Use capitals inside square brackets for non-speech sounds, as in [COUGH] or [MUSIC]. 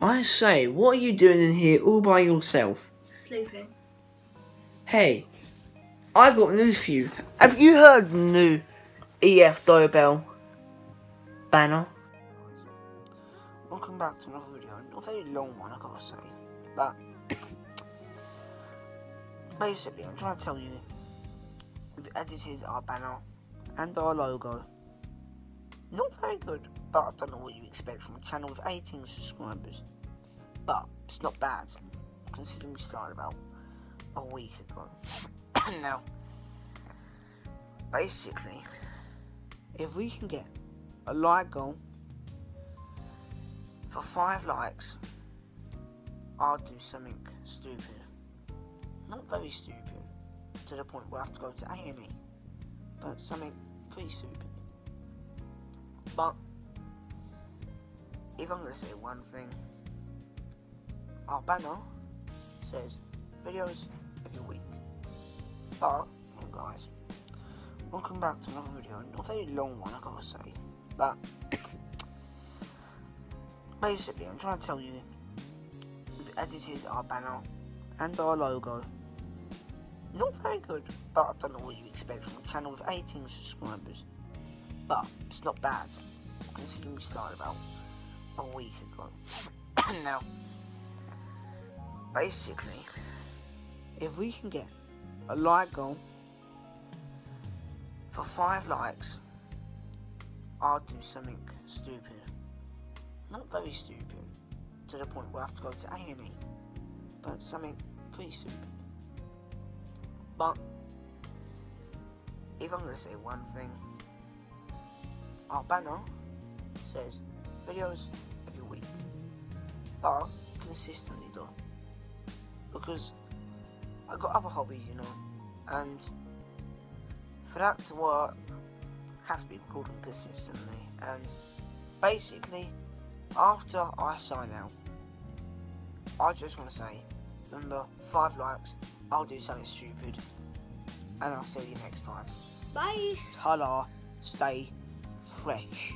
I say, what are you doing in here all by yourself? Sleeping. Hey, I got news for you. Have you heard the new EF dobell banner? Welcome back to another video. Not a very long one, I gotta say. But [COUGHS] basically, I'm trying to tell you, we've it is our banner and our logo, not very good, but I don't know what you expect from a channel with 18 subscribers. But it's not bad, considering we started about a week ago. [COUGHS] now, basically, if we can get a like goal for five likes, I'll do something stupid. Not very stupid, to the point where I have to go to A&E, but something pretty stupid. But if I'm to say one thing, our banner says videos every week. But, well guys, welcome back to another video. Not a very long one, I gotta say. But, [COUGHS] basically, I'm trying to tell you, is our banner and our logo, not very good, but I don't know what you expect from a channel with 18 subscribers. But it's not bad, considering we started about a week ago. [COUGHS] now, basically, if we can get a like goal for five likes, I'll do something stupid. Not very stupid, to the point where I have to go to A&E, but something pretty stupid. But, if I'm going to say one thing, our banner says videos every week, but consistently though, because I've got other hobbies, you know, and for that to work, has to be recording consistently, and basically, after I sign out, I just want to say, remember, five likes, I'll do something stupid, and I'll see you next time. Bye. Ta-la, stay fresh.